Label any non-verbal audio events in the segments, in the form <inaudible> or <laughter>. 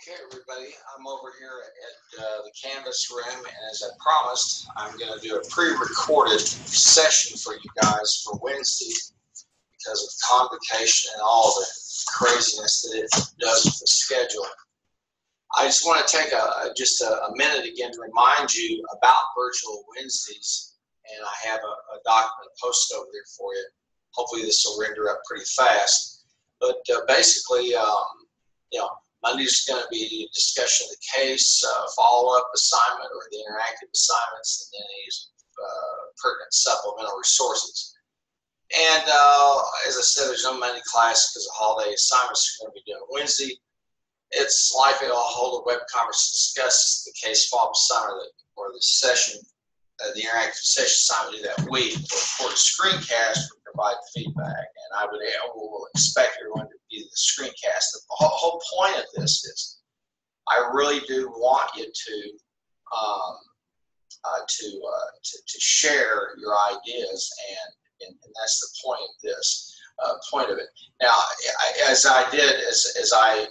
Okay, everybody, I'm over here at uh, the Canvas room, and as I promised, I'm going to do a pre-recorded session for you guys for Wednesday because of convocation and all the craziness that it does with the schedule. I just want to take a just a, a minute again to remind you about virtual Wednesdays, and I have a, a document posted over there for you. Hopefully, this will render up pretty fast. But uh, basically, um, you know Monday's going to be discussion of the case, uh, follow-up assignment or the interactive assignments, and then these uh, pertinent supplemental resources. And uh, as I said, there's no Monday class because the holiday assignments are going to be done Wednesday. It's likely I'll hold a web conference to discuss the case follow-up assignment or the session, uh, the interactive session assignment that week. We'll record a screencast and provide feedback. And I would I will expect everyone the screencast. The whole, point of this is I really do want you to um, uh, to, uh, to, to share your ideas, and, and, and that's the point of this uh, point of it. Now, I, as I did, as, as I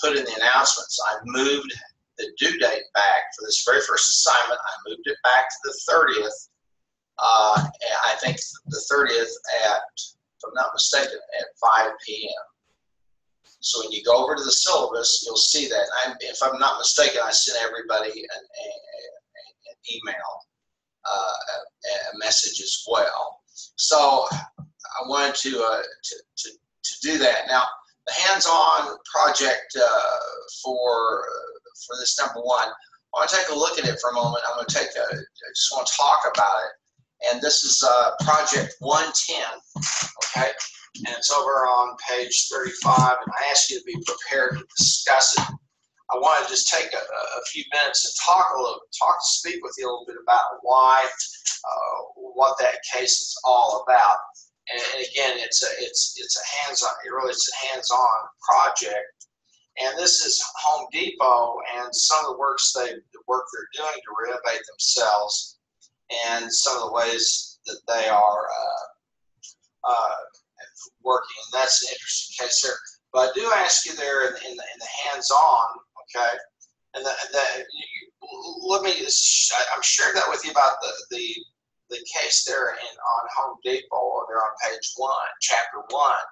put in the announcements, I moved the due date back for this very first assignment. I moved it back to the 30th. Uh, I think the 30th at, if I'm not mistaken, at 5 p.m. So when you go over to the syllabus, you'll see that. I'm, if I'm not mistaken, I sent everybody an, a, an email, uh, a, a, message as well. So I wanted to, uh, to, to, to, do that. Now, the hands-on project uh, for, for this number one, I want to take a look at it for a moment. I'm going to take a, I just want to talk about it. And this is uh, project 110, okay? And it's over on page 35. And I ask you to be prepared to discuss it. I want to just take a, a few minutes and talk a little, talk, speak with you a little bit about why, uh, what that case is all about. And, and again, it's a, it's, it's a hands-on, it really it's a hands-on project. And this is Home Depot and some of the works they, the work they're doing to renovate themselves, and some of the ways that they are uh, uh, working. And that's an interesting case there. But I do ask you there in, in the, in the hands-on, okay, and the, let me, I'm sharing that with you about the, the, the case there in on Home Depot. They're on page one, chapter one.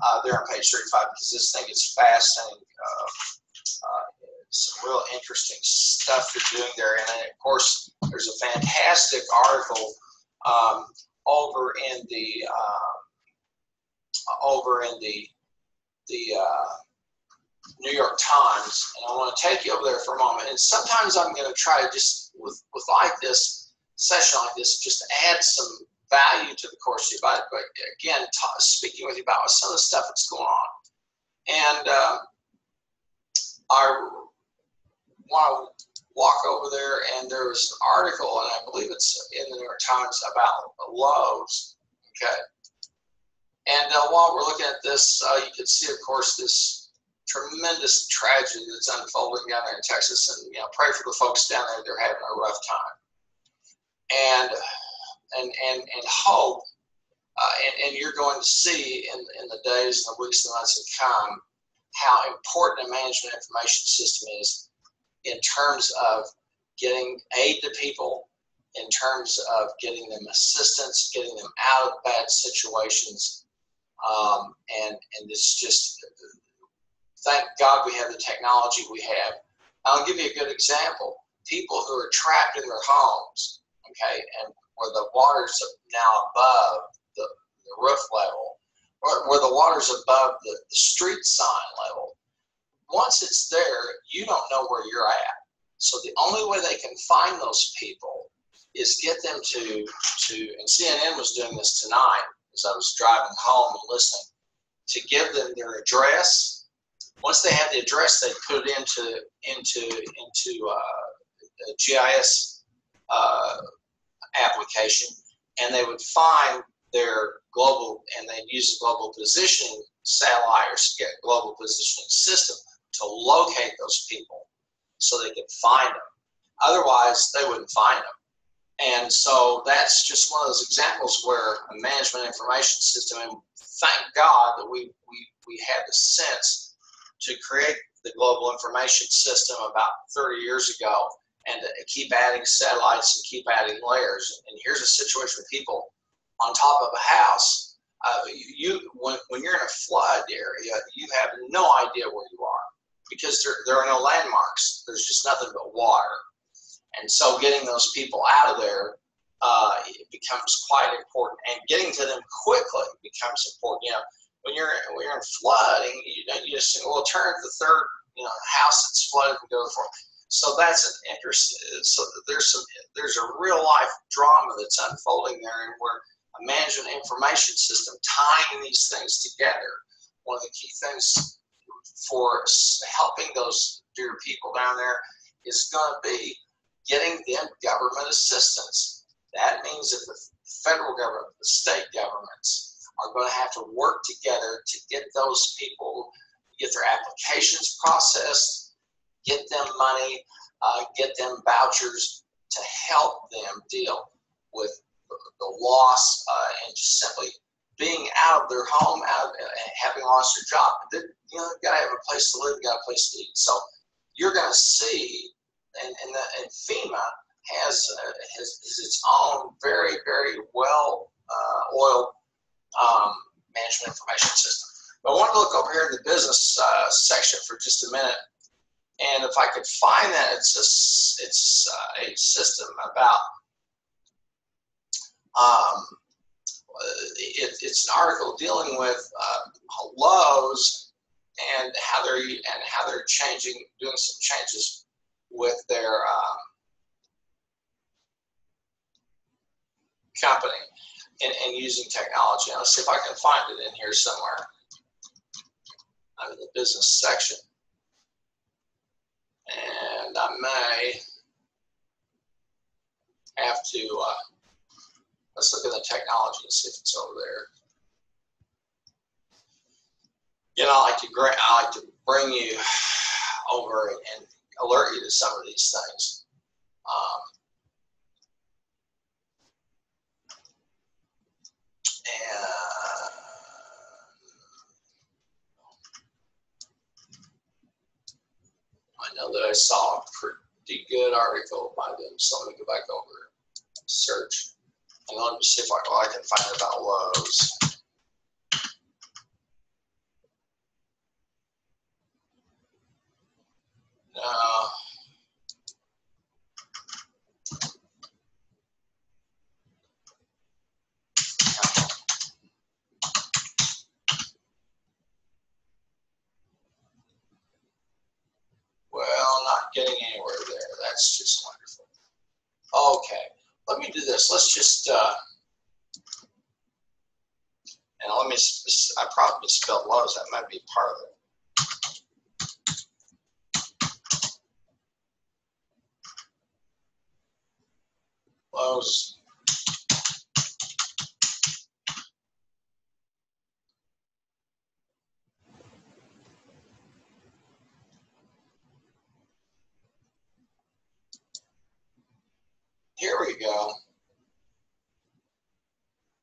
Uh, they're on page 35 because this thing is fascinating. Uh, uh, some real interesting stuff they're doing there. And then, of course, there's a fantastic article um, over in the um, over in the the uh, New York Times, and I want to take you over there for a moment. And sometimes I'm going to try to just with with like this session like this, just add some value to the course you but, but again, t- speaking with you about some of the stuff that's going on. And uh, I want to walk over there, and there's an article, and I believe it's in the New York Times about Lowe's. Okay, and uh, while we're looking at this, uh, you can see, of course, this tremendous tragedy that's unfolding down there in Texas. And you know, pray for the folks down there; they're having a rough time. And and and and hope, uh, and, and you're going to see in in the days and the weeks and months to come how important a management information system is in terms of getting aid to people, in terms of getting them assistance, getting them out of bad situations, um, and and it's just thank God we have the technology we have. I'll give you a good example. People who are trapped in their homes, okay, and where the water's now above the, the roof level, or where the water's above the, the street sign level. Once it's there, you don't know where you're at. So the only way they can find those people is get them to to and CNN was doing this tonight as I was driving home and listening, to give them their address. Once they had the address, they put it into into into uh, a GIS uh, application, and they would find their global, and they'd use the global positioning satellite or global positioning system to locate those people so they could find them. Otherwise, they wouldn't find them. And so that's just one of those examples where a management information system, and thank God that we, we, we had the sense to create the global information system about 30 years ago and keep adding satellites and keep adding layers. And here's a situation with people on top of a house. Uh, you when, when you're in a flood area, you have no idea where you are because there, there are no landmarks. There's just nothing but water. And so getting those people out of there uh, becomes quite important, and getting to them quickly becomes important. You know, when you're when you're in flooding, you don't you just well turn the third you know house that's flooded and go for. So that's an interest. So there's some there's a real life drama that's unfolding there, and where a management information system tying these things together. One of the key things for helping those dear people down there is going to be getting them government assistance. That means that the federal government, the state governments are going to have to work together to get those people, get their applications processed, get them money, uh, get them vouchers to help them deal with the loss uh, and just simply being out of their home, out of, and having lost their job. They, you know, got to have a place to live, got a place to eat. So you're going to see, and, and, the, and FEMA has, uh, has, its own very, very well uh, oiled um, management information system. But I want to look over here in the business uh, section for just a minute. And if I could find that, it's a, it's uh, a system about um, it, it's an article dealing with uh, and how they're and how they're changing, doing some changes with their um, company and, and using technology. And let's see if I can find it in here somewhere. In the business section. And I may have to uh, Let's look at the technology and see if it's over there. You know, I like to I like to bring you over and alert you to some of these things. Um, and I know that I saw a pretty good article by them, so I'm going to go back over search. And see if I, well, I can find about Lowe's. No. Well, not getting anywhere there. That's just wonderful. Okay let me do this. Let's just, uh, and let me, I probably misspelled Lowe's. That might be part of it. Here we go.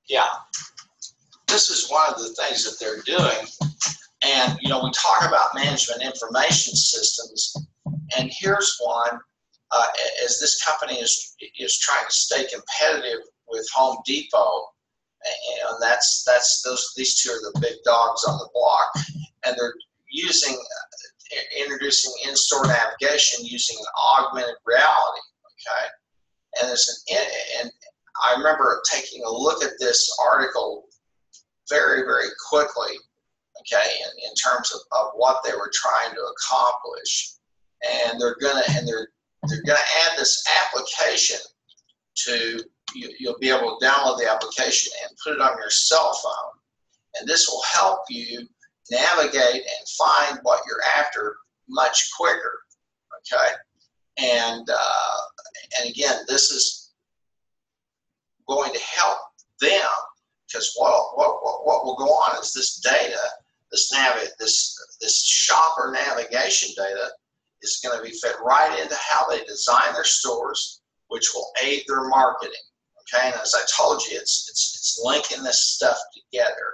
Yeah. This is one of the things that they're doing. And, you know, we talk about management information systems, and here's one uh, as this company is, is trying to stay competitive with Home Depot. And that's that's those these two are the big dogs on the block, and they're using uh, introducing in-store navigation using augmented reality. Okay, and there's an and I remember taking a look at this article very very quickly okay in, in terms of, of what they were trying to accomplish and they're gonna and they're they're gonna add this application to you, you'll be able to download the application and put it on your cell phone. And this will help you navigate and find what you're after much quicker okay? And uh, and again, this is going to help them because what, what, what, what will go on is this data, this nav, this this shopper navigation data is going to be fit right into how they design their stores, which will aid their marketing. Okay, and as I told you, it's it's it's linking this stuff together.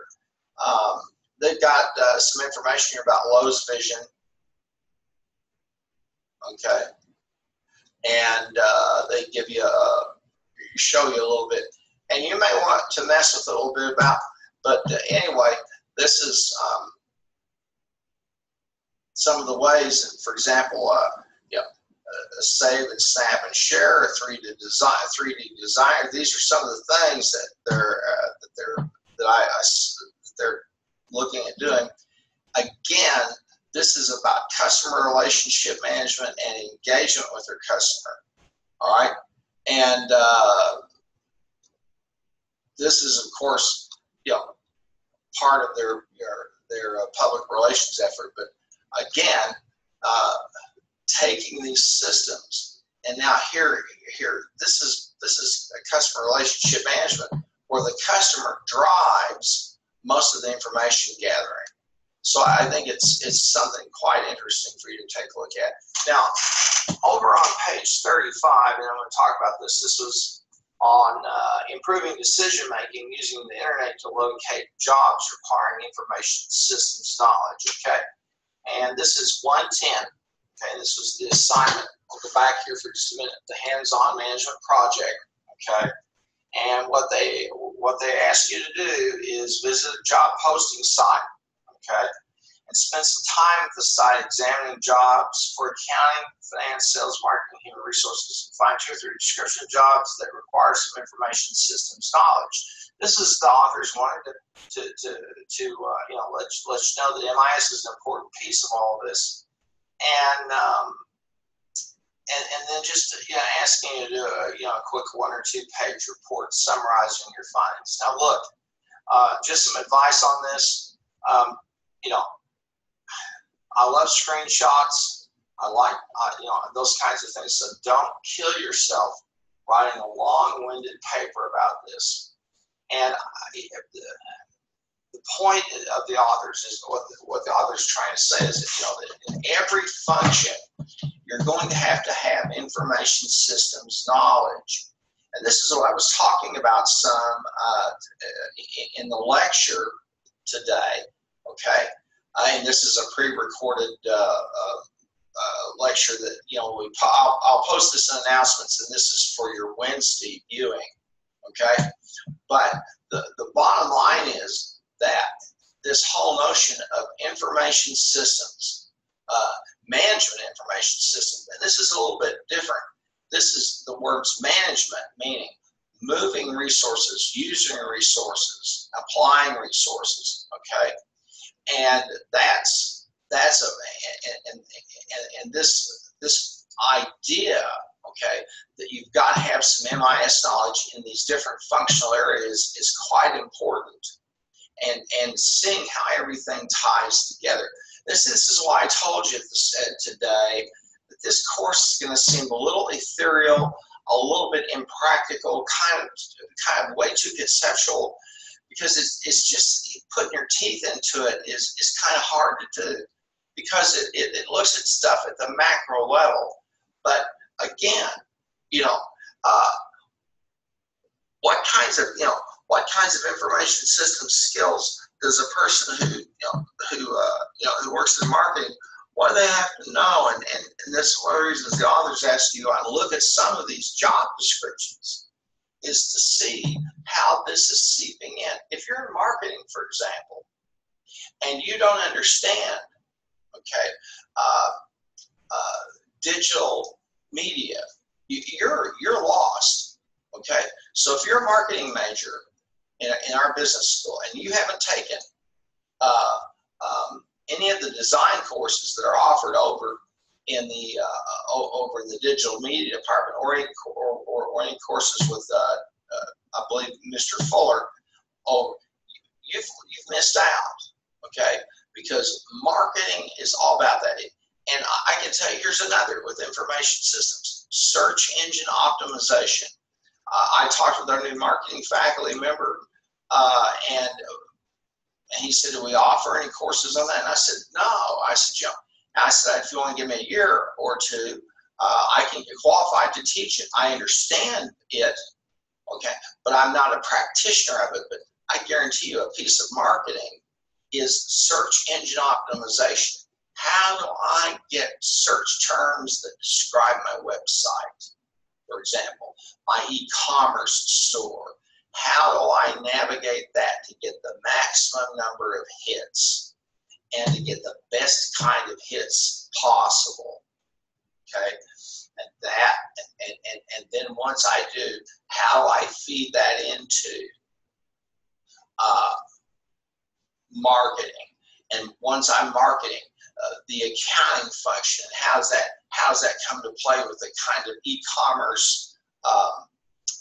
Um, they've got uh, some information here about Lowe's Vision Okay, and uh, they give you a show you a little bit, and you may want to mess with it a little bit about. But uh, anyway, this is um, some of the ways. For example, uh, you know, uh, save and snap and share, a 3D design, 3D designer. These are some of the things that they're uh, that they're that I, I that they're looking at doing. Again, this is about customer relationship management and engagement with their customer. All right, and uh, this is, of course, you know, part of their their, their uh, public relations effort. But again, uh, taking these systems and now here here this is this is a customer relationship management where the customer drives most of the information gathering. So I think it's it's something quite interesting for you to take a look at. Now, over on page 35, and I'm going to talk about this. This was on uh, improving decision making using the internet to locate jobs requiring information systems knowledge. Okay, and this is 110. Okay, this was the assignment. I'll go back here for just a minute. The hands-on management project. Okay, and what they what they ask you to do is visit a job posting site okay? And spend some time at the site examining jobs for accounting, finance, sales, marketing, human resources, and find two or three description jobs that require some information systems knowledge. This is the authors wanting to, to, to, to uh, you know, let, let you know that MIS is an important piece of all of this. And, um, and, and then just you know, asking you to do a, you know, a quick one or two page report summarizing your findings. Now, look, uh, just some advice on this. Um, you know, I love screenshots. I like, uh, you know, those kinds of things. So don't kill yourself writing a long-winded paper about this. And I, the, point of the authors is what the, what the authors trying to say is that you know that in every function you're going to have to have information systems knowledge. And this is what I was talking about some uh, in the lecture today Okay, and this is a pre-recorded uh, uh, uh, lecture that you know we. I'll, I'll post this in announcements, and this is for your Wednesday viewing. Okay, but the the bottom line is that this whole notion of information systems, uh, management information systems, and this is a little bit different. This is the words management, meaning moving resources, using resources, applying resources. Okay, and that's that's a and, and, and this this idea okay that you've got to have some MIS knowledge in these different functional areas is quite important. And and seeing how everything ties together. This, this is why I told you today that this course is going to seem a little ethereal a little bit impractical kind of kind of way too conceptual because it's, it's just putting your teeth into it is, is kind of hard to do because it, it, it looks at stuff at the macro level. But again, you know, uh, what kinds of, you know, what kinds of information system skills does a person who, you know, who, uh, you know, who works in marketing, what do they have to know? And, and, and this is one of the reasons the authors ask you to look at some of these job descriptions is to see how this is seeping in. If you're in marketing, for example, and you don't understand, okay, uh, uh, digital media, you, you're you're lost. Okay, so if you're a marketing major in, in our business school and you haven't taken uh, um, any of the design courses that are offered over in the uh, over in the digital media department or any, or, or, or any courses with uh, uh, I believe Mr. Fuller. Oh, you've you've missed out, okay? Because marketing is all about that. And I can tell you, here's another with information systems: search engine optimization. Uh, I talked with our new marketing faculty member, and and he said, "Do we offer any courses on that?" And I said, "No." I said, "Joe." I said, if you to give me a year or two, uh, I can get qualified to teach it. I understand it, okay, but I'm not a practitioner of it. But I guarantee you, a piece of marketing is search engine optimization. how do I get search terms that describe my website? For example, my e-commerce store. How do I navigate that to get the maximum number of hits and to get the best kind of hits possible? Okay, and that, and, and, and then once I do, how I feed that into uh, marketing? And once I'm marketing, uh, the accounting function, how's that, how's that come to play with the kind of e-commerce um,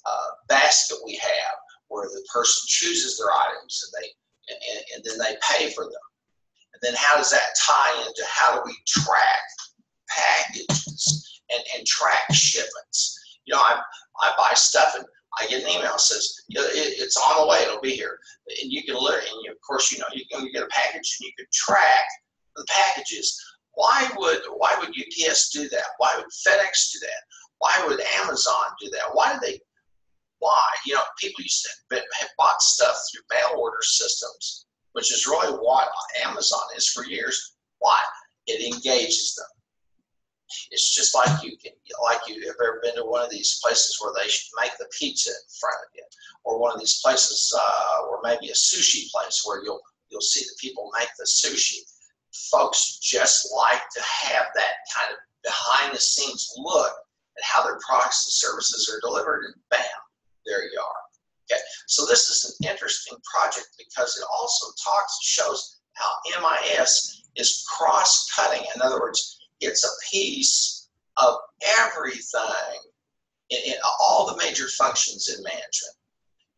uh, basket we have, where the person chooses their items and they, and, and then they pay for them. And then how does that tie into how do we track packages and, and track shipments? You know, I, I buy stuff and I get an email says you know, it, it's on the way, it'll be here, and you can learn. And you, of course, you know you can get a package and you can track the packages. Why would why would UPS do that? Why would FedEx do that? Why would Amazon do that? Why do they? Why? You know, people used to have bought stuff through mail order systems, which is really what Amazon is for years. Why? It engages them. It's just like you can, like you have ever been to one of these places where they make the pizza in front of you, or one of these places, uh, or maybe a sushi place where you'll you'll see the people make the sushi folks just like to have that kind of behind the scenes look at how their products and services are delivered and bam, there you are. Okay, so this is an interesting project because it also talks, shows how MIS is cross-cutting. In other words, it's a piece of everything in, in all the major functions in management.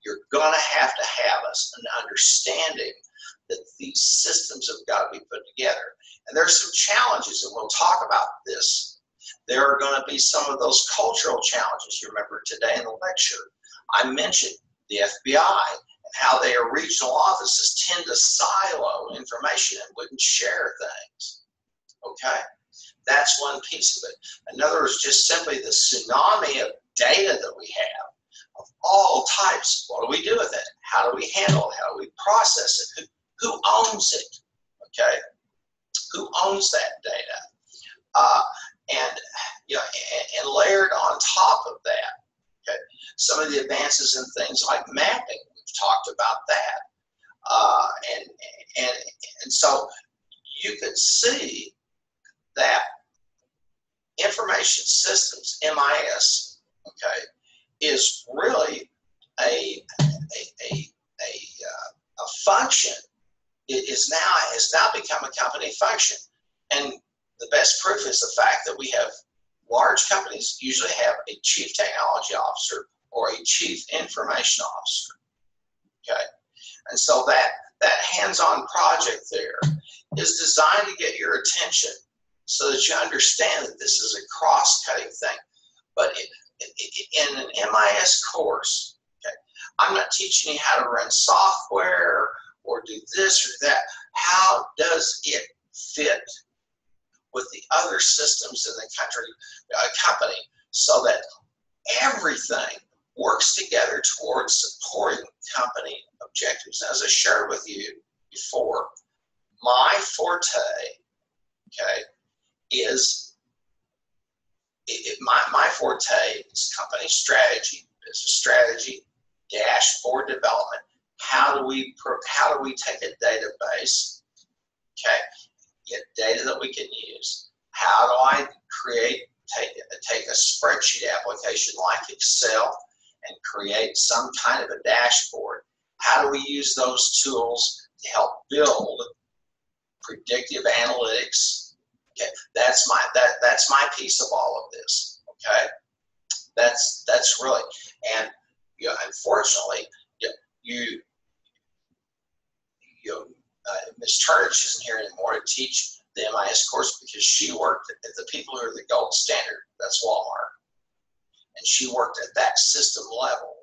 You're going to have to have us an understanding that these systems have got to be put together. And there's some challenges, and we'll talk about this. There are going to be some of those cultural challenges. You remember today in the lecture, I mentioned the FBI and how their regional offices tend to silo information and wouldn't share things. Okay? That's one piece of it. Another is just simply the tsunami of data that we have of all types. What do we do with it? How do we handle it? How do we process it? Who owns it? Okay, who owns that data? Uh, and you know, and, and, layered on top of that, okay, some of the advances in things like mapping. We've talked about that, uh, and and and so you can see that information systems (MIS) okay, is really a a a, a, uh, a function it is now has now become a company function. And the best proof is the fact that we have large companies usually have a chief technology officer or a chief information officer. Okay, and so that that hands-on project there is designed to get your attention so that you understand that this is a cross-cutting thing. But in an MIS course, okay, I'm not teaching you how to run software or do this or that. How does it fit with the other systems in the country, uh, company so that everything works together towards supporting company objectives? As I shared with you before, my forte, okay, is it, my, my forte is company strategy, business strategy, dashboard development, how do we how do we take a database, okay, get data that we can use? How do I create take take a spreadsheet application like Excel and create some kind of a dashboard? How do we use those tools to help build predictive analytics? Okay, that's my that that's my piece of all of this. Okay, that's that's really and you know, unfortunately you you know, uh, Ms. Turnage isn't here anymore to teach the MIS course because she worked at the people who are the gold standard. That's Walmart, and she worked at that system level,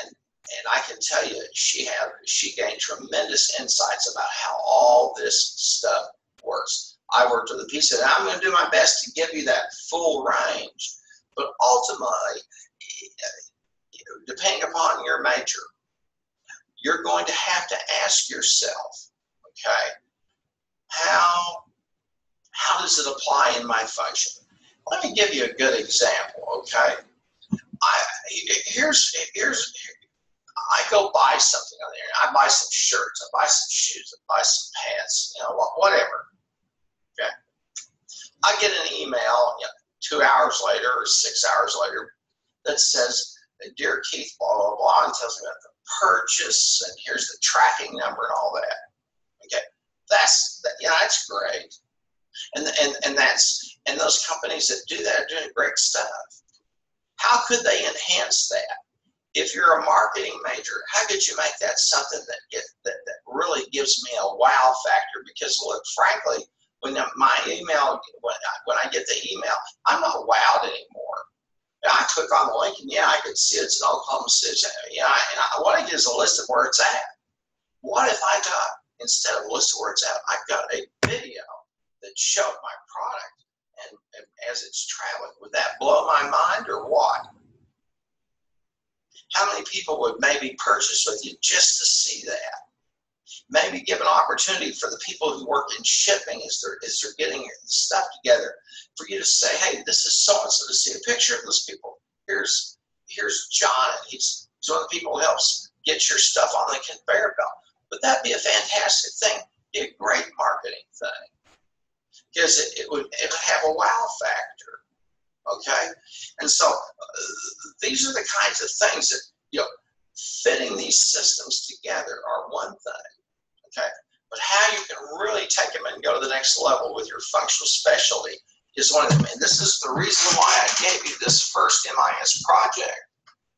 and and I can tell you, she had she gained tremendous insights about how all this stuff works. I worked with a piece it. I'm going to do my best to give you that full range, but ultimately, depending upon your major, you're going to have to ask yourself, okay, how how does it apply in my function? Let me give you a good example, okay? I, here's, here's, I go buy something on there. I buy some shirts, I buy some shoes, I buy some pants, you know, whatever. Okay. I get an email you know, two hours later or six hours later that says, Dear Keith, blah, blah, blah, and tells me about the purchase and here's the tracking number and all that. That's, that, yeah, that's great. And, and, and that's, and those companies that do that are doing great stuff. How could they enhance that? If you're a marketing major, how could you make that something that, get, that, that really gives me a wow factor? Because look, frankly, when my email, when I, when I get the email, I'm not wowed anymore. I click on the link and yeah, I can see it's an Oklahoma City. Yeah, and I, what I get is a list of where it's at. What if I got, instead of list of where it's at, I got a video that showed my product and, and as it's traveling? Would that blow my mind or what? How many people would maybe purchase with you just to see that? Maybe give an opportunity for the people who work in shipping as they're, as they're getting the stuff together for you to say, hey, this is so and so, to see a picture of those people. Here's here's John, and he's, he's one of the people who helps get your stuff on the conveyor belt. Would that be a fantastic thing? Be a great marketing thing because it, it, would, it would have a wow factor. Okay? And so uh, these are the kinds of things that, you know, fitting these systems together are one thing. Okay? But how you can really take them and go to the next level with your functional specialty is one of them. And this is the reason why I gave you this first MIS project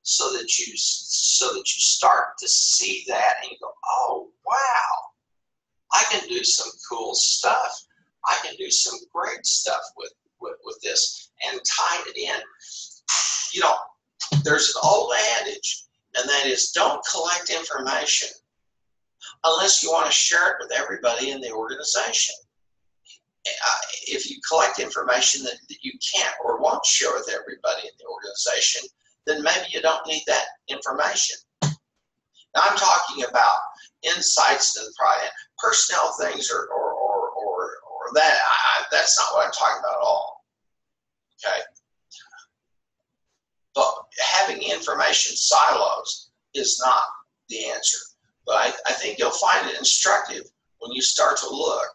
so that you so that you start to see that and you go, oh wow, I can do some cool stuff. I can do some great stuff with, with, with this and tie it in. You know, there's an old adage, and that is don't collect information unless you want to share it with everybody in the organization. Uh, if you collect information that, that you can't or won't share with everybody in the organization, then maybe you don't need that information. Now, I'm talking about insights product, personnel things or, or, or, or, or that. I, that's not what I'm talking about at all. Okay? But having information silos is not the answer. But I, I think you'll find it instructive when you start to look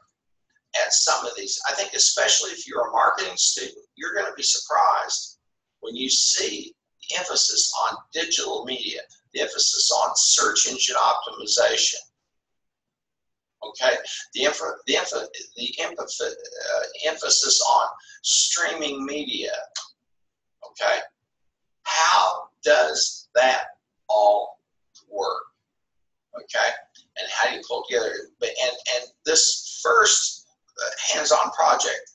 at some of these. I think especially if you're a marketing student, you're going to be surprised when you see emphasis on digital media, the emphasis on search engine optimization. Okay, the the the uh, emphasis on streaming media. Okay, how does that all work? Okay, and how do you pull together? And and this first uh, hands-on project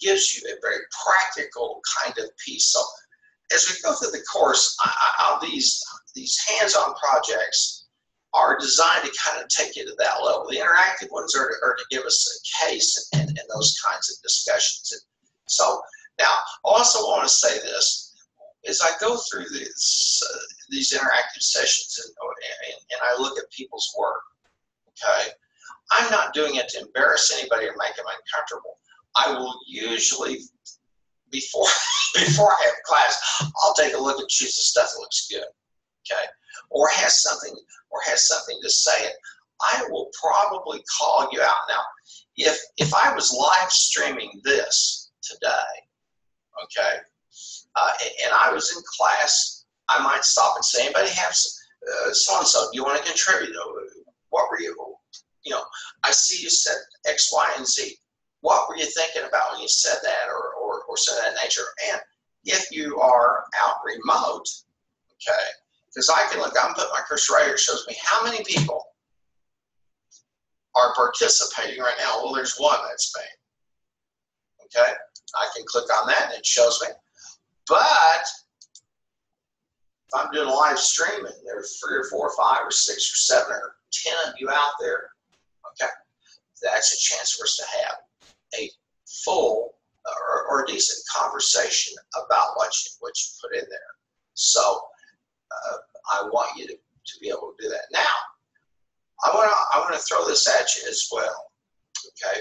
gives you a very practical kind of piece. So as we go through the course, I, I, these these hands-on projects are designed to kind of take you to that level. The interactive ones are, are to give us a case and, and, those kinds of discussions. And so now, I also want to say this. As I go through this, uh, these interactive sessions and, and, and I look at people's work, okay, I'm not doing it to embarrass anybody or make them uncomfortable. I will usually, before <laughs> before I have class, I'll take a look and choose the stuff that looks good, okay, or has something or has something to say it. I will probably call you out now. If if I was live streaming this today, okay, uh, and I was in class, I might stop and say, anybody have so and so? Do you want to contribute? What were you? You know, I see you said X, Y, and Z what were you thinking about when you said that or, or, or said that nature? And if you are out remote, okay, because I can look, I'm putting my cursor right here, shows me how many people are participating right now. Well, there's one that's me. Okay, I can click on that and it shows me. But if I'm doing live streaming, there's three or four or five or six or seven or ten of you out there. Okay, that's a chance for us to have a full or, or, a decent conversation about what you, what you put in there. So uh, I want you to, to be able to do that. Now, I want to I want to throw this at you as well. Okay,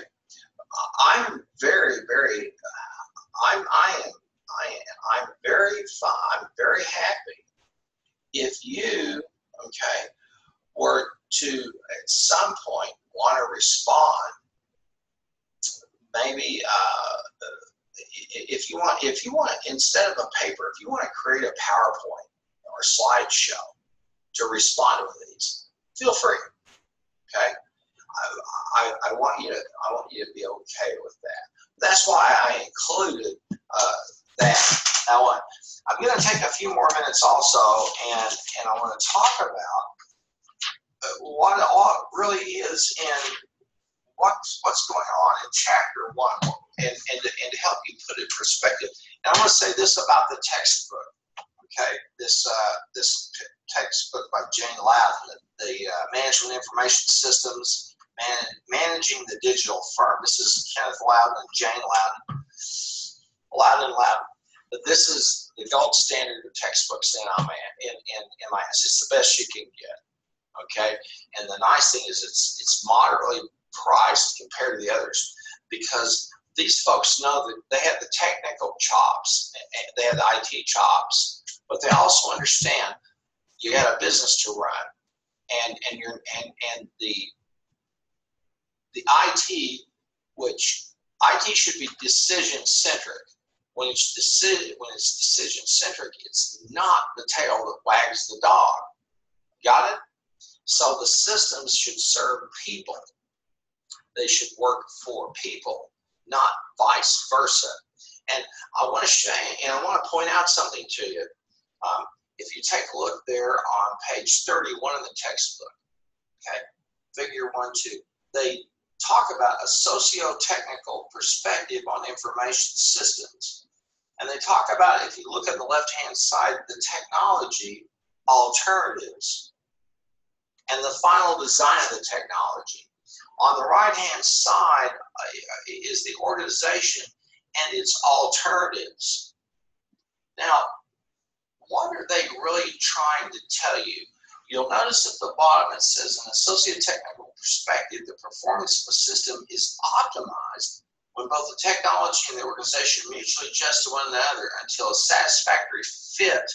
I'm very, very, uh, I'm, I am, I am, I'm very fine, I'm very happy if you, okay, were to at some point want to respond, maybe uh, if you want, if you want, instead of a paper, if you want to create a PowerPoint or slideshow to respond to these, feel free. Okay, I, I, I want you to I want you to be okay with that. That's why I included uh, that. Now, what I'm going to take a few more minutes also, and and I want to talk about uh, what all really is in what's what's going on in chapter one, and and to, and to help you put it in perspective. And I want to say this about the textbook. Okay, this uh, this textbook by Jane Laudon, the uh, Management Information Systems, Man, Managing the Digital Firm. This is Kenneth Laudon and Jane Laudon. Laudon Laudon. But this is the gold standard of textbooks in, in, in MIS. It's the best you can get. Okay, and the nice thing is it's it's moderately priced compared to the others because these folks know that they have the technical chops, and they have the IT chops, but they also understand you got a business to run, and and you're and and the the IT, which IT should be decision centric. When it's decision when it's decision centric, it's not the tail that wags the dog. Got it? So the systems should serve people. They should work for people, not vice versa. And I want to show and I want to point out something to you. Um, if you take a look there on page 31 of the textbook, okay, figure one, two, they talk about a socio-technical perspective on information systems. And they talk about, if you look at the left-hand side, the technology alternatives and the final design of the technology. On the right-hand side uh, is the organization and its alternatives. Now, what are they really trying to tell you? You'll notice at the bottom it says, in a socio-technical perspective, the performance of a system is optimized when both the technology and the organization mutually adjust to one another until a satisfactory fit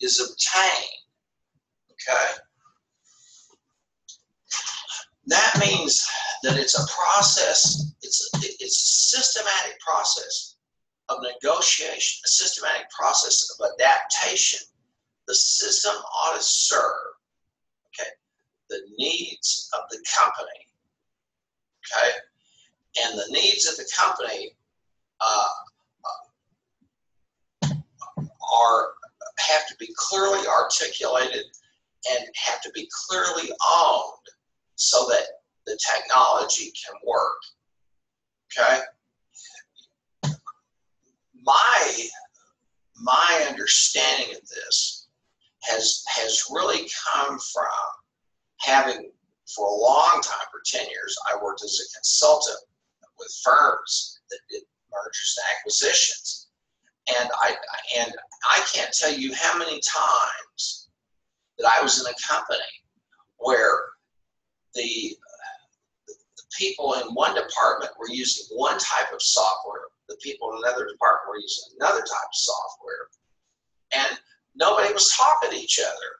is obtained. Okay? That means that it's a process, it's a, it's a systematic process of negotiation, a systematic process of adaptation. The system ought to serve, okay, the needs of the company, okay, and the needs of the company uh, are have to be clearly articulated and have to be clearly owned so that the technology can work. Okay? My my understanding of this has has really come from having for a long time, for 10 years, I worked as a consultant with firms that did mergers and acquisitions. And I and I can't tell you how many times that I was in a company where the, the people in one department were using one type of software, the people in another department were using another type of software, and nobody was talking to each other.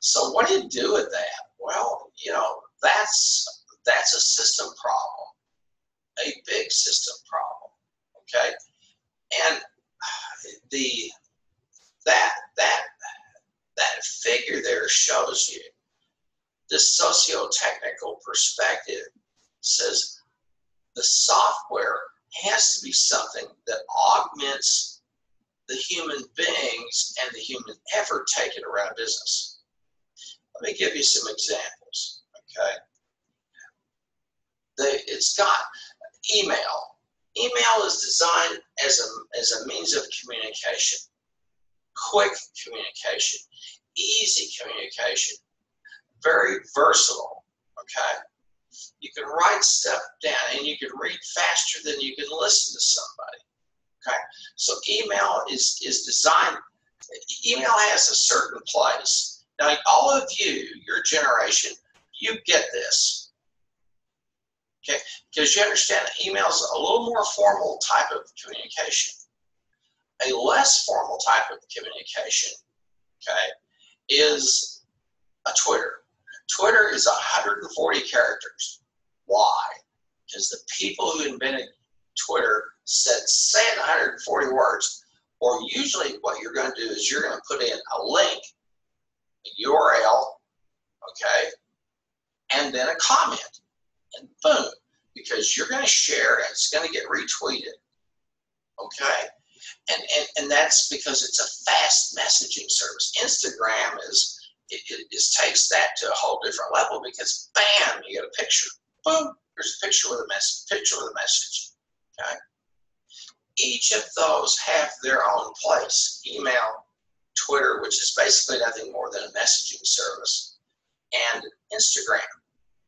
So what do you do with that? Well, you know, that's that's a system problem, a big system problem. Okay, and the that that that figure there shows you this socio-technical perspective says the software has to be something that augments the human beings and the human effort taken around business. Let me give you some examples, okay? it's got email. Email is designed as a, as a means of communication, quick communication, easy communication, very versatile. Okay, you can write stuff down, and you can read faster than you can listen to somebody. Okay, so email is is designed. Email has a certain place. Now, all of you, your generation, you get this. Okay, Because you understand email is a little more formal type of communication. A less formal type of communication, okay, is a Twitter. Twitter is 140 characters. Why? Because the people who invented Twitter said, say it 140 words, or usually what you're going to do is you're going to put in a link, a URL, okay, and then a comment, and boom, because you're going to share and it's going to get retweeted, okay? And, and, and that's because it's a fast messaging service. Instagram is it, it, it takes that to a whole different level because bam, you get a picture. Boom, there's a picture with a message. Picture with a message. Okay. Each of those have their own place. Email, Twitter, which is basically nothing more than a messaging service, and Instagram,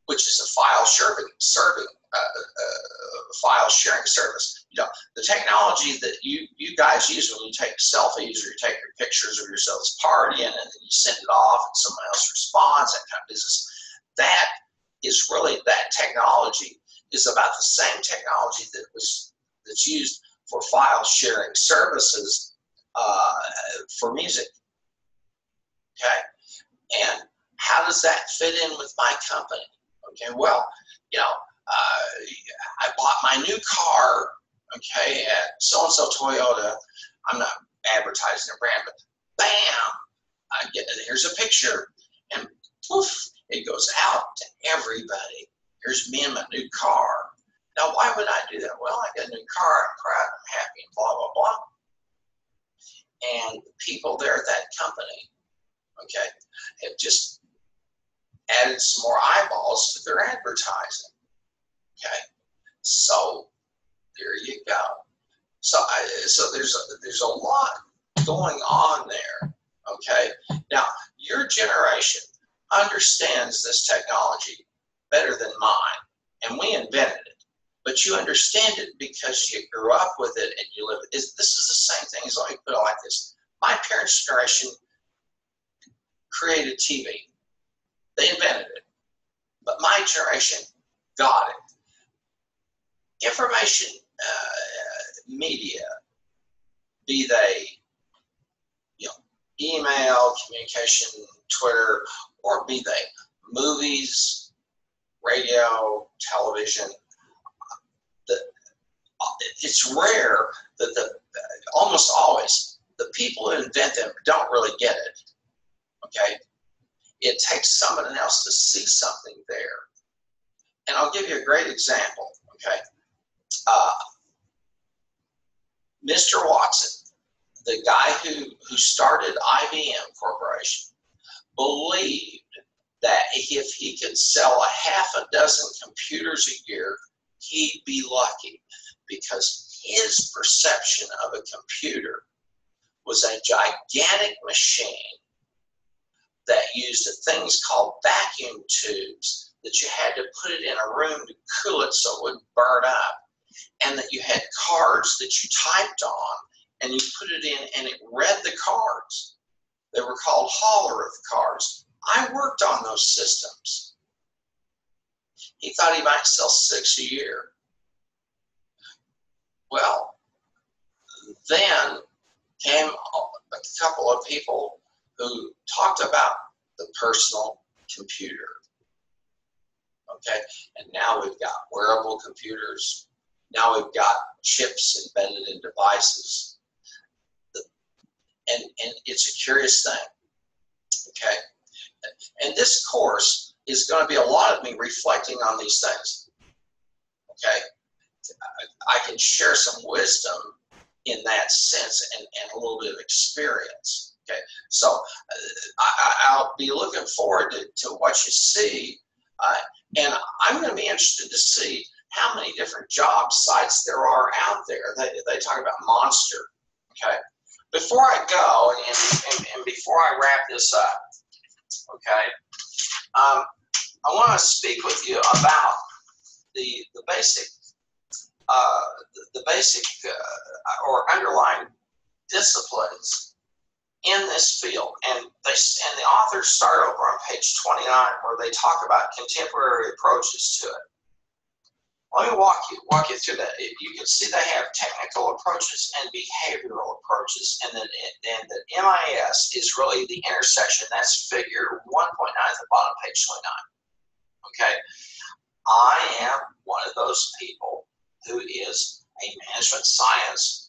which is a file sharing serving uh, uh, file sharing service. You know, the technology that you you guys use when you take selfies or you take your pictures of yourselves partying and then you send it off and someone else responds, that kind of business. That is really that technology is about the same technology that was that's used for file sharing services uh, for music. Okay, and how does that fit in with my company? Okay, well, you know, uh, I bought my new car, okay, at so and so Toyota. I'm not advertising a brand, but bam, I get here's a picture, and poof, it goes out to everybody. Here's me in my new car. Now, why would I do that? Well, I got a new car, I'm proud, I'm happy, and blah, blah, blah. And the people there at that company, okay, have just added some more eyeballs to their advertising. Okay, so there you go. So I, so there's a, there's a lot going on there. Okay, now your generation understands this technology better than mine, and we invented it. But you understand it because you grew up with it and you live it. This is the same thing as let me put it like this. My parents' generation created TV. They invented it. But my generation got it information uh, media, be they you know email, communication, Twitter, or be they movies, radio, television. The, it's rare that the almost always the people who invent them don't really get it. Okay, it takes someone else to see something there. And I'll give you a great example. Okay, uh, Mr. Watson, the guy who, who started IBM Corporation, believed that if he could sell a half a dozen computers a year, he'd be lucky because his perception of a computer was a gigantic machine that used things called vacuum tubes that you had to put it in a room to cool it so it wouldn't burn up and that you had cards that you typed on and you put it in and it read the cards. They were called Hollerith cards. I worked on those systems. He thought he might sell six a year. Well, then came a couple of people who talked about the personal computer. Okay, and now we've got wearable computers, now we've got chips embedded in devices. And, and it's a curious thing. Okay. And this course is going to be a lot of me reflecting on these things. Okay. I can share some wisdom in that sense and, and a little bit of experience. Okay. So uh, I, will be looking forward to, to what you see. Uh, and I'm going to be interested to see how many different job sites there are out there. They, they talk about monster. Okay. Before I go and, and, and before I wrap this up, okay, um, I want to speak with you about the the basic uh, the, the basic uh, or underlying disciplines in this field. And they and the authors start over on page 29 where they talk about contemporary approaches to it. let me walk you walk you through that. You can see they have technical approaches and behavioral approaches, and then and the MIS is really the intersection. That's figure 1.9 at the bottom, page 29. Okay, I am one of those people who is a management science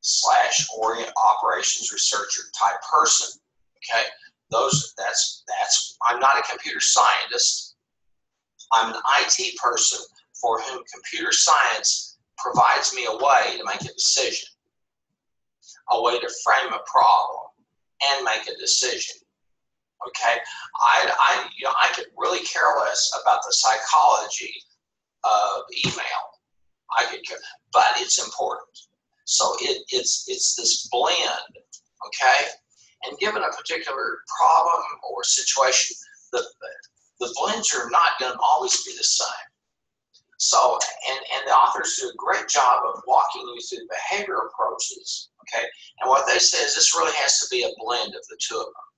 slash orient operations researcher type person. Okay, those that's that's I'm not a computer scientist. I'm an IT person for whom computer science provides me a way to make a decision, a way to frame a problem and make a decision. Okay, I, I, you know, I could really care less about the psychology of email. I could care, but it's important. So it, it's it's this blend, okay. And given a particular problem or situation, the the blends are not going to always be the same. So, and, and the authors do a great job of walking you through behavior approaches, okay? And what they say is this really has to be a blend of the two of them.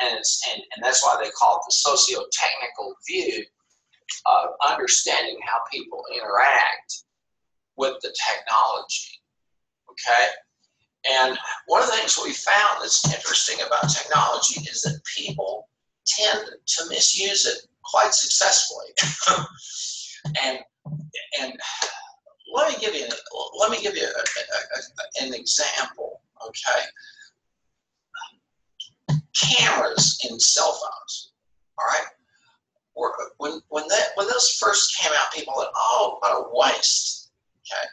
And, it's, and, and that's why they call it the socio-technical view of understanding how people interact with the technology, okay? And one of the things we found that's interesting about technology is that people tend to misuse it quite successfully. <laughs> and and let me give you let me give you a, a, a, an example. Okay, cameras in cell phones. All right, when when that when those first came out, people thought, "Oh, what a waste." Okay,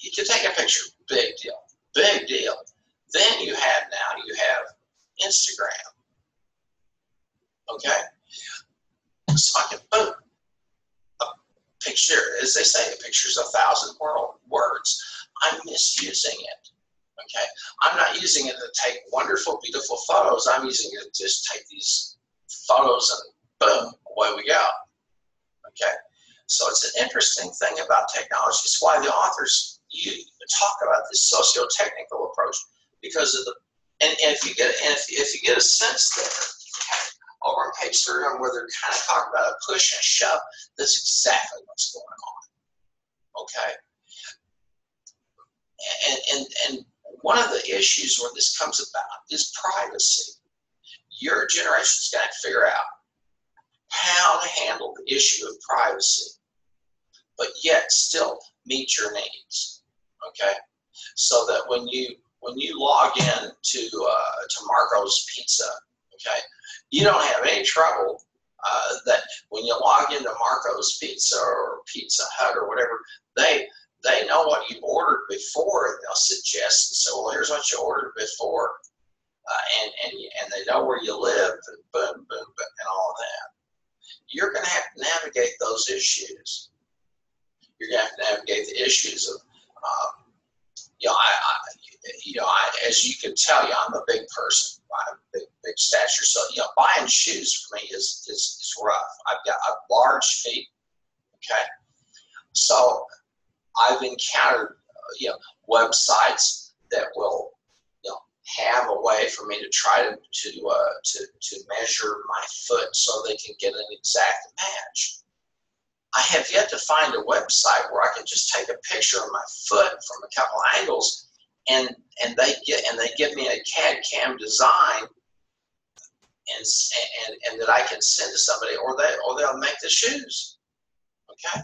you can take a picture, big deal, big deal. Then you have now you have Instagram. Okay, so I can boom, A picture, as they say, a picture's a thousand words. I'm misusing it. Okay, I'm not using it to take wonderful, beautiful photos. I'm using it to just take these photos and boom, away we go. Okay, so it's an interesting thing about technology. It's why the authors you talk about this socio-technical approach because of the and, and if you get and if, if you get a sense there, over on page 31 where they're kind of talking about a push and shove. That's exactly what's going on. Okay? And, and, and one of the issues where this comes about is privacy. Your generation's got to figure out how to handle the issue of privacy, but yet still meet your needs. Okay? So that when you when you log in to uh, to Marco's Pizza, okay, you don't have any trouble uh, that when you log into Marco's Pizza or Pizza Hut or whatever, they they know what you ordered before and they'll suggest and say, well, here's what you ordered before. Uh, and, and, and they know where you live and boom, boom, boom, and all that. You're going to have to navigate those issues. You're going to have to navigate the issues of, um, you know, I, I, you know, I, as you can tell, you, I'm a big person. I'm a big, big stature. So, you know, buying shoes for me is, is, is rough. I've got I've large feet. Okay. So I've encountered, uh, you know, websites that will, you know, have a way for me to try to, to, uh, to, to measure my foot so they can get an exact match. I have yet to find a website where I can just take a picture of my foot from a couple angles and and they get and they give me a CAD CAM design and and and that I can send to somebody or they or they'll make the shoes. Okay.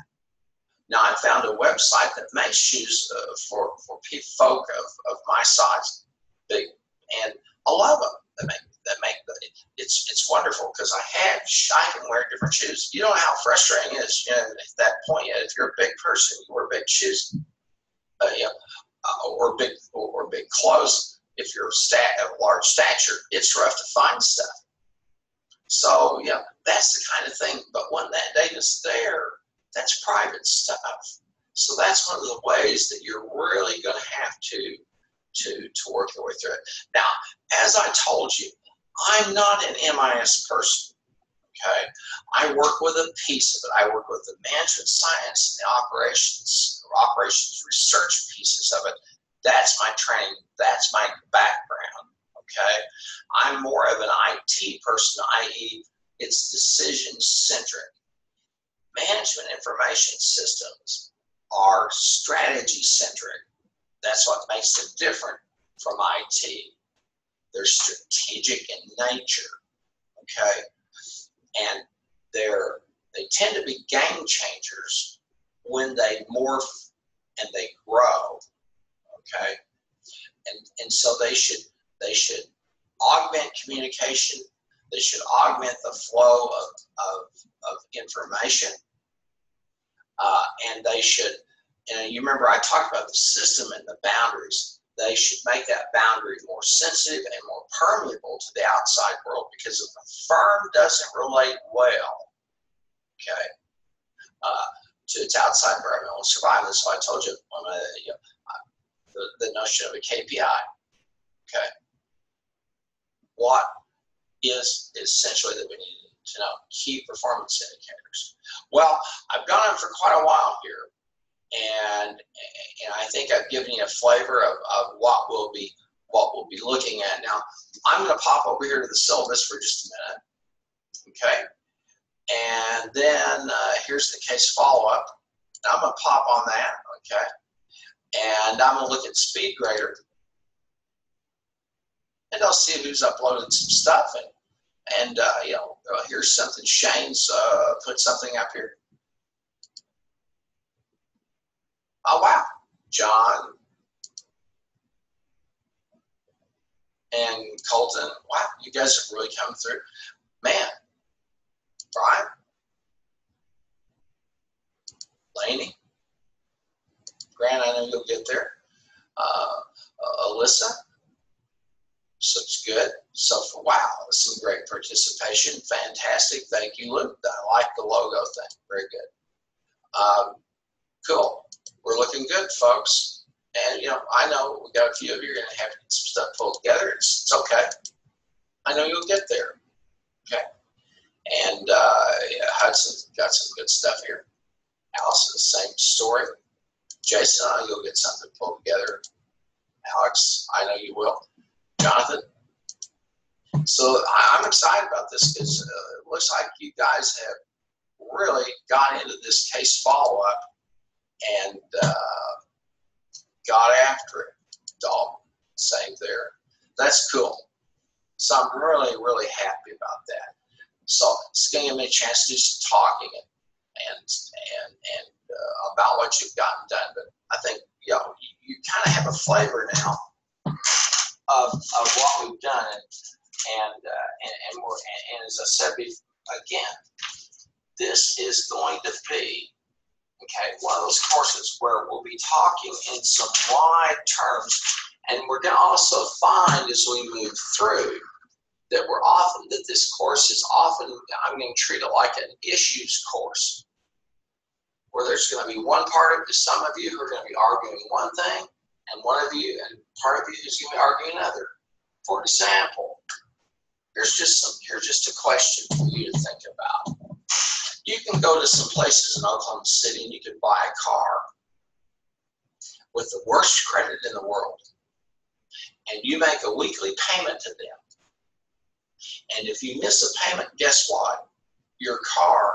Now I found a website that makes shoes uh, for for folk of, of my size, big, and I love them. That make that make it's it's wonderful because I have I can wear different shoes. You know how frustrating it is you know, at that point. If you're a big person, you wear big shoes. Uh, you know, uh, or big or, or, big clothes. If you're stat of large stature, it's rough to find stuff. So yeah, that's the kind of thing. But when that data's there, that's private stuff. So that's one of the ways that you're really going to have to to to work your way through it. Now, as I told you, I'm not an MIS person. Okay, I work with a piece of it. I work with the management science and the operations operations research pieces of it. That's my training. That's my background. Okay, I'm more of an IT person, i.e., it's decision centric. Management information systems are strategy centric. That's what makes them different from IT. They're strategic in nature, okay? And they're they tend to be game changers when they morph and they grow, okay? And and so they should they should augment communication. They should augment the flow of, of, of information. Uh, and they should, and you remember I talked about the system and the boundaries they should make that boundary more sensitive and more permeable to the outside world because if a firm doesn't relate well, okay, uh, to its outside environmental survival, so I told you, uh, you know, the, the notion of a KPI, okay, what is essentially that we need to know key performance indicators. Well, I've gone on for quite a while here, and and I think I've given you a flavor of, of what we'll be what we'll be looking at. Now, I'm going to pop over here to the syllabus for just a minute, okay? And then uh, here's the case follow-up. I'm going to pop on that, okay? And I'm going to look at SpeedGrader, and I'll see who's uploaded some stuff. And, and uh, you know, here's something Shane's uh, put something up here. Oh, wow. John and Colton. Wow, you guys have really come through. Man, Brian, Laney, Grant, I know you'll get there. Uh, uh, Alyssa, such good. So, wow, some great participation. Fantastic. Thank you, Luke. I like the logo thing. Very good. Um, cool we're looking good, folks. And you know, I know we got a few of you are going to have to get some stuff pulled together. It's, it's okay. I know you'll get there. Okay. And uh, yeah, Hudson's got some good stuff here. Allison, same story. Jason, I know you'll get something pulled together. Alex, I know you will. Jonathan. So I, am excited about this because uh, it looks like you guys have really got into this case follow up and uh, got after it. Dog, same there. That's cool. So I'm really, really happy about that. So it's giving me a chance to do some talking and and and, and uh, about what you've gotten done. But I think you know you, you kind of have a flavor now of, of what we've done, and and uh, and, and, and, and as I said before, again, this is going to be okay, one of those courses where we'll be talking in some wide terms, and we're going to also find as we move through that we're often that this course is often I'm going to treat it like an issues course, where there's going to be one part of some of you who are going to be arguing one thing, and one of you and part of you is going to be arguing another. For example, here's just some here's just a question for you to think about you can go to some places in Oklahoma City and you can buy a car with the worst credit in the world. And you make a weekly payment to them. And if you miss a payment, guess what? Your car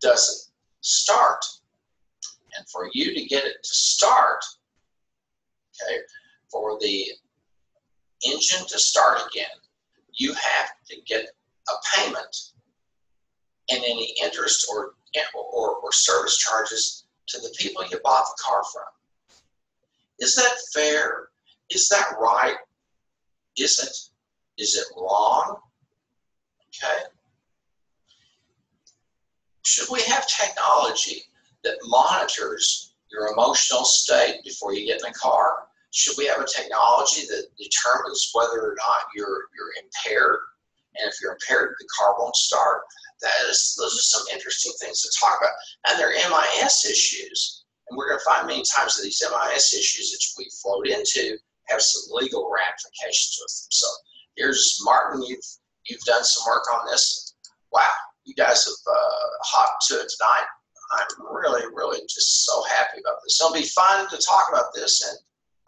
doesn't start. And for you to get it to start, okay, for the engine to start again, you have to get a payment and any interest or, or, or service charges to the people you bought the car from. Is that fair? Is that right? Is it? Is it wrong? Okay. Should we have technology that monitors your emotional state before you get in a car? Should we have a technology that determines whether or not you're you're impaired? And if you're impaired, the car won't start that is, those are some interesting things to talk about. And they're MIS issues. And we're going to find many times that these MIS issues that we float into have some legal ramifications with them. So here's Martin, you've, you've done some work on this. Wow, you guys have uh, hopped to it tonight. I'm really, really just so happy about this. It'll be fun to talk about this. And,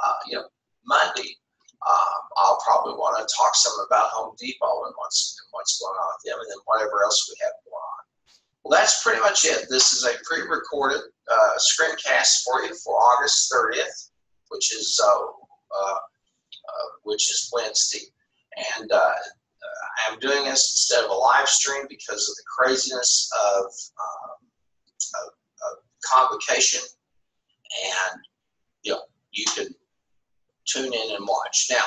uh, you know, Monday, um, I'll probably want to talk some about Home Depot and what's and what's going on with them, and then whatever else we have going on. Well, that's pretty much it. This is a pre-recorded uh, screencast for you for August 30th, which is uh, uh, uh, which is Wednesday, and uh, I'm doing this instead of a live stream because of the craziness of, um, of, of convocation, and you know you can tune in and watch. Now,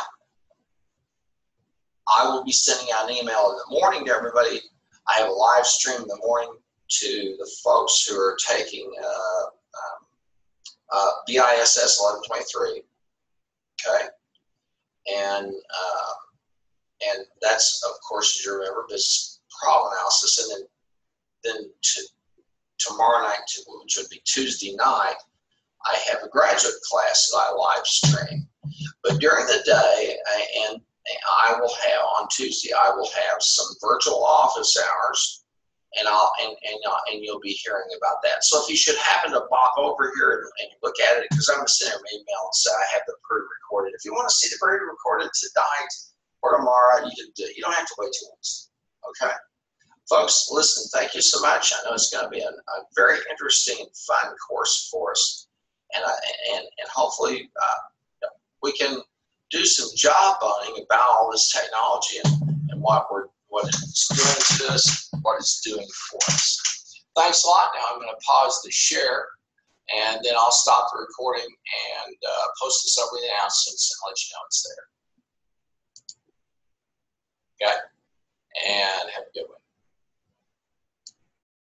I will be sending out an email in the morning to everybody. I have a live stream in the morning to the folks who are taking uh, um, uh, BISS 1123. Okay, and uh, and that's of course as you remember business problem analysis, and then then to, tomorrow night, which would be Tuesday night, I have a graduate class that I live stream. But during the day, and I will have on Tuesday, I will have some virtual office hours, and I'll and and, uh, and you'll be hearing about that. So if you should happen to pop over here and, and look at it, because I'm gonna send an email and say I have the pre-recorded. If you want to see the pre-recorded tonight or tomorrow, you can do. You don't have to wait till Wednesday. Okay. Folks, listen, thank you so much. I know it's going to be a, a very interesting fun course for us. And, and, and hopefully uh, we can do some job bunning about all this technology and, and what we're what it's doing to us, what it's doing for us. Thanks a lot. Now I'm going to pause the share and then I'll stop the recording and uh, post this over the announcements and let you know it's there. Okay? And have a good one.